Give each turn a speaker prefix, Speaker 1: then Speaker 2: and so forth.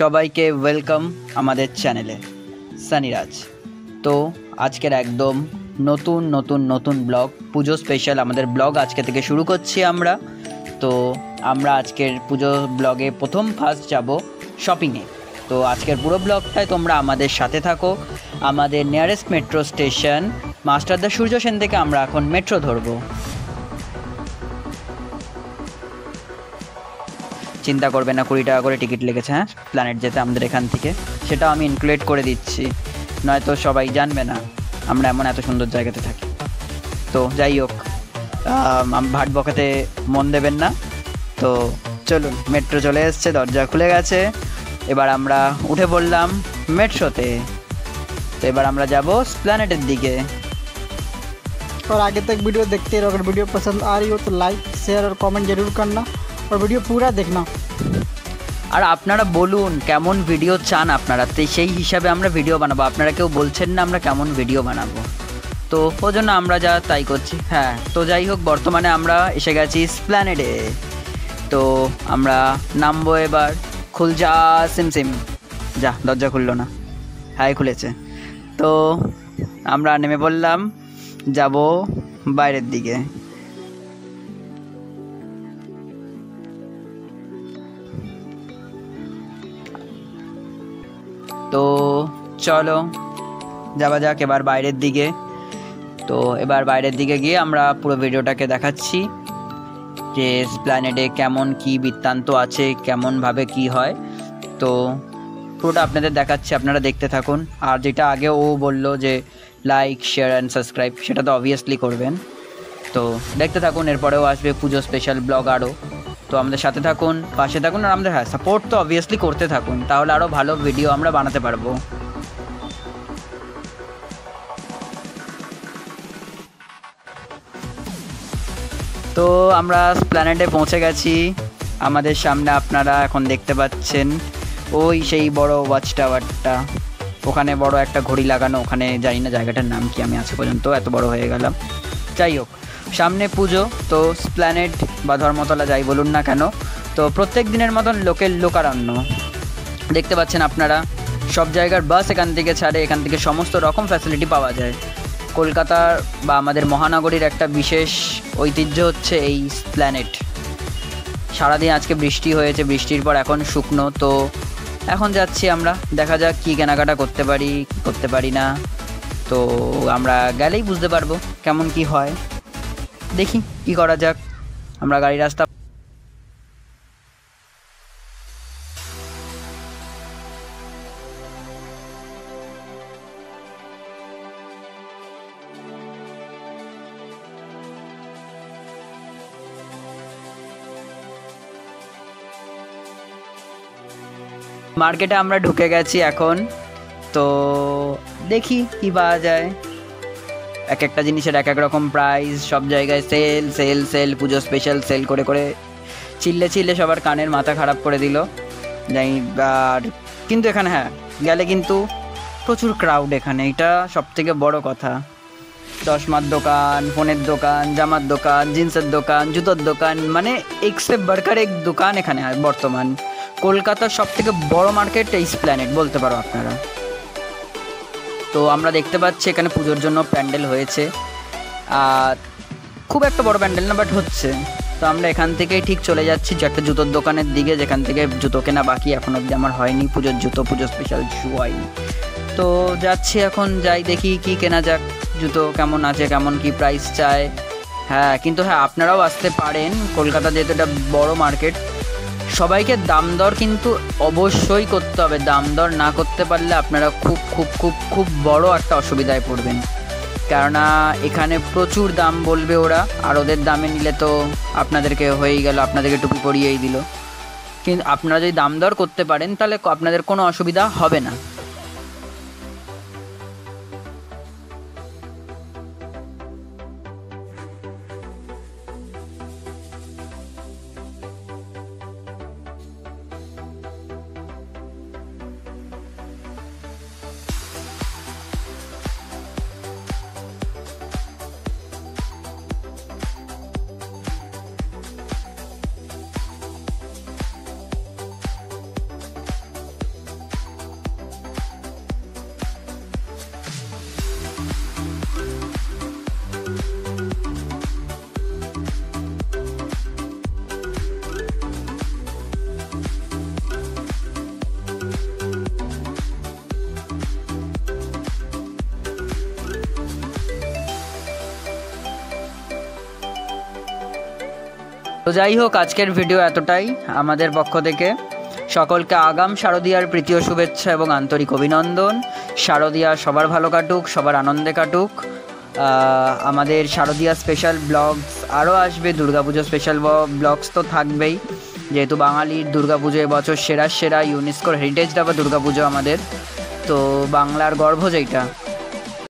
Speaker 1: সবাইকে ওয়েলকাম আমাদের চ্যানেলে, সানিরাজ। তো আজকের একদম নতুন নতুন নতুন ব্লগ, পুজো স্পেশাল আমাদের ব্লগ আজকে থেকে শুরু করছি আমরা। তো আমরা আজকের পুজো ব্লগে প্রথম ফার্স্ট যাব শপিংয়ে তো আজকের পুরো ব্লগটায় তোমরা আমাদের সাথে থাকো। আমাদের nearest metro station Masterda Surya Sen থেকে আমরা এখন মেট্রো ধরবো। চিন্তা করবে না কুড়ি টাকা করে টিকিট লেগেছে হ্যাঁ প্ল্যানেট যেতে আমাদের এখান থেকে সেটা আমি ইনক্লুড করে দিচ্ছি নয়তো সবাই জানবে না আমরা এমন এত সুন্দর জায়গাতে থাকি তো যাই হোক আম, আম- ভাট বকাতে মন দেবেন না তো চলুন মেট্রো চলে এসছে দরজা খুলে গেছে এবার আমরা উঠে পড়লাম মেট্রোতে তো এবার আমরা যাব প্ল্যানেটের দিকে
Speaker 2: और आगे तक वीडियो देखते रहो अगर वीडियो पसंद आ रही हो तो लाइक शेयर और कमेंट जरूर करना और वीडियो पूरा देखना
Speaker 1: আর আপনারা বলুন কেমন ভিডিও চান আপনারা তো সেই হিসাবে আমরা ভিডিও বানাবো আপনারা কেউ বলছেন না আমরা কেমন ভিডিও বানাবো তো ওই জন্য আমরা যা তাই করছি হ্যাঁ তো যাই হোক বর্তমানে আমরা এসে গেছি স্প্ল্যানেডে তো আমরা নামবো এবার খুল যা সিম সিম যা দরজা খুললো না হ্যাঁ খুলেছে তো আমরা নেমে পড়লাম যাব বাইরের দিকে তো চলো, যাওয়া যাক এবার বাইরের দিকে। তো এবার বাইরের দিকে গিয়ে আমরা পুরো ভিডিওটাকে দেখাচ্ছি, যে প্ল্যানেটে কেমন কি বৃত্তান্ত আছে কেমনভাবে কি হয়। তো পুরোটা আপনাদের দেখাচ্ছি, আপনারা দেখতে থাকুন। আর যেটা আগে ও বলল যে লাইক শেয়ার অ্যান্ড সাবস্ক্রাইব সেটা তো অবভিয়াসলি করবেন। তো দেখতে থাকুন, এরপরেও আসবে পুজো স্পেশাল ব্লগ আরও। তো আমাদের সাথে থাকুন, পাশে থাকুন, আর আমাদের হ্যাঁ সাপোর্ট তো অবভিয়াসলি করতে থাকুন। তাহলে আরও ভালো ভিডিও আমরা বানাতে পারব। তো আমরা প্ল্যানেটে পৌঁছে গেছি। আমাদের সামনে আপনারা এখন দেখতে পাচ্ছেন ওই সেই বড় ওয়াচ টাওয়ারটা ওখানে বড় একটা ঘড়ি লাগানো, ওখানে জানি না জায়গাটার নাম কি, আমি আজ পর্যন্ত এত বড় হয়ে গেলাম। যাই হোক সামনে পুজো, তো প্ল্যানেট বা ধর্মতলা যাই বলুন না কেন, তো প্রত্যেক দিনের মতন লোকের লোকারণ্য। দেখতে পাচ্ছেন আপনারা, সব জায়গার বাস এখান থেকে ছাড়ে, এখান থেকে সমস্ত রকম ফ্যাসিলিটি পাওয়া যায়। কলকাতার বা আমাদের মহানগরীর একটা বিশেষ ঐতিহ্য হচ্ছে এই প্ল্যানেট সারাদিন আজকে বৃষ্টি হয়েছে, বৃষ্টির পর এখন শুকনো, তো এখন যাচ্ছি আমরা, দেখা যাক কী কেনাকাটা করতে পারি করতে পারি না, তো আমরা গেলেই বুঝতে পারব কেমন কি হয়। দেখি কি করা যাক। আমরা গাড়ি রাস্তা মার্কেটে আমরা ঢুকে গেছি এখন। তো দেখি কি পাওয়া যায়। এক একটা জিনিসের এক এক রকম প্রাইস সব জায়গায় sale sale sale Pujo special sale করে করে চিল্লে চিল্লে সবার কানের মাথা খারাপ করে দিল। যাই, আর কিন্তু এখানে হ্যাঁ গেলে কিন্তু প্রচুর ক্রাউড এখানে, এটা সব থেকে বড় কথা। চশমার দোকান, ফোনের দোকান, জামার দোকান, জিন্সের দোকান, জুতোর দোকান মানে এক্সেপ বার্কার এক দোকান এখানে বর্তমান। কলকাতার সব থেকে বড় মার্কেট এই প্ল্যানেট বলতে পারো আপনারা। তো আমরা দেখতে পাচ্ছি এখানে পুজোর জন্য প্যান্ডেল হয়েছে। আর খুব একটা বড় প্যান্ডেল না বাট হচ্ছে। তো আমরা এখান থেকেই ঠিক চলে যাচ্ছি, যে একটা জুতোর দোকানের দিকে, যেখান থেকে জুতো কেনা বাকি এখন অবধি আমার হয়নি। পুজোর জুতো, পুজো স্পেশাল শু হয়নি। তো যাচ্ছি এখন, যাই দেখি কি কেনা যাক। জুতো কেমন আছে, কেমন কি প্রাইস চায় হ্যাঁ কিন্তু হ্যাঁ আপনারাও আসতে পারেন। কলকাতা যেহেতু এটা বড় মার্কেট সবাইকে দাম দর কিন্তু অবশ্যই করতে হবে। দাম দর না করতে পারলে আপনারা খুব খুব খুব খুব বড় একটা অসুবিধায় পড়বেন। কেননা এখানে প্রচুর দাম বলবে ওরা, আর ওদের দামে নিলে তো আপনাদেরকে হয়েই গেল, আপনাদেরকে টুপি পরিয়েই দিল। কিন্তু আপনারা যদি দাম দর করতে পারেন, তাহলে আপনাদের কোনো অসুবিধা হবে না। তো যাই হোক, আজকের ভিডিও এতটাই আমাদের পক্ষ থেকে। সকলকে আগাম শারদীয়ার প্রীতীয় শুভেচ্ছা এবং আন্তরিক অভিনন্দন। শারদীয়া সবার ভালো কাটুক, সবার আনন্দে কাটুক। আমাদের শারদীয়া স্পেশাল ব্লগস আরও আসবে, দুর্গাপুজো স্পেশাল ব্লগস তো থাকবেই। যেহেতু বাঙালির দুর্গাপুজো এবছর সেরা সেরা ইউনেস্কোর হেরিটেজ ডাবা দুর্গাপুজো আমাদের। তো বাংলার গর্ভ যেটা